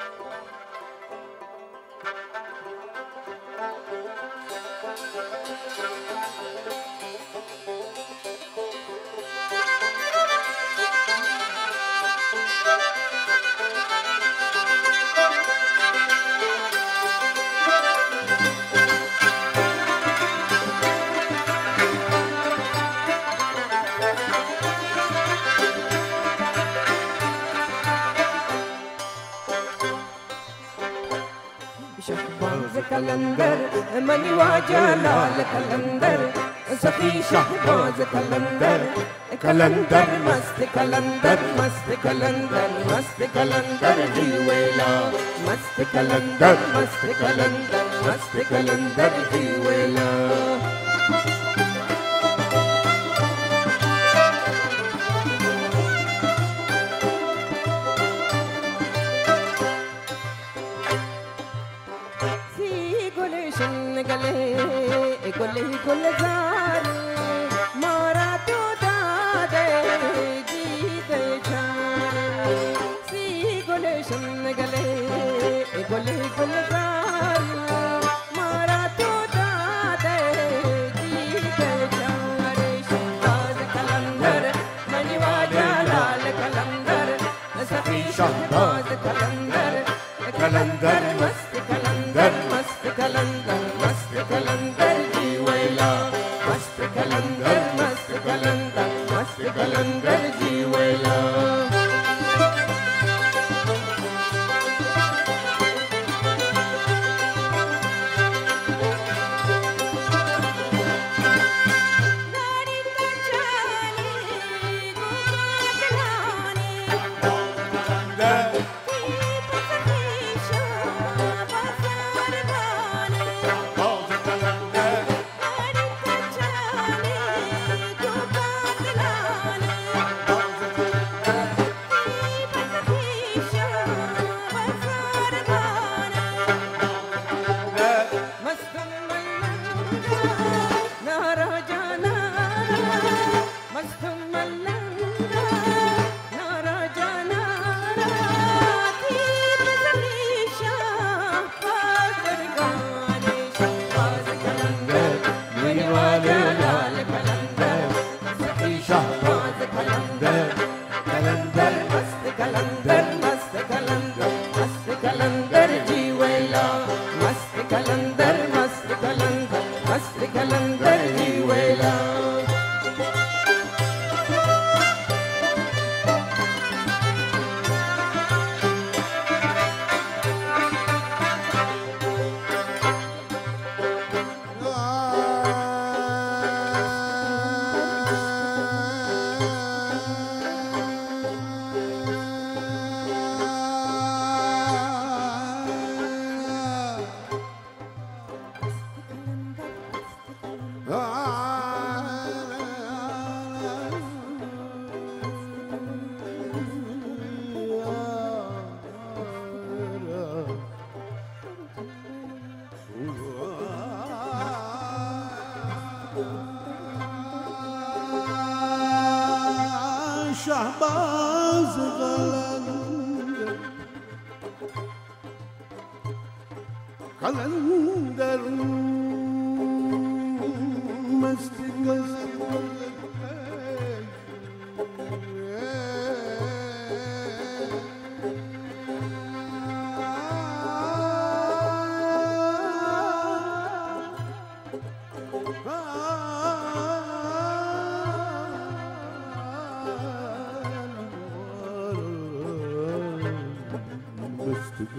Thank you. Shahbaz कलंदर मनीवा जलाल कलंदर सखी शहबाज कलंदर कलंदर मस्त कलंदर मस्त कलंदर मस्त कलंदर जीवेला मस्त कलंदर मस्त कलंदर मस्त कलंदर जीवेला गले गुले गुलजार मारा तो दादे जीत छार सी गुलशन गले गुले गुलजार मारा तो दादे जीत छार शहबाज कलंदर मनीवाजा लाल कलंदर सखी शहबाज कलंदर कलंदर मस्त कलंदर मस्त कलंदर मस्त कलंदर जीवेला मस्त कलंदर मस्त कलंदर मस्त कलंदर شهباز قلندر قلندر مست گذر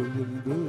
Dum do, dum.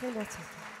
非常感谢。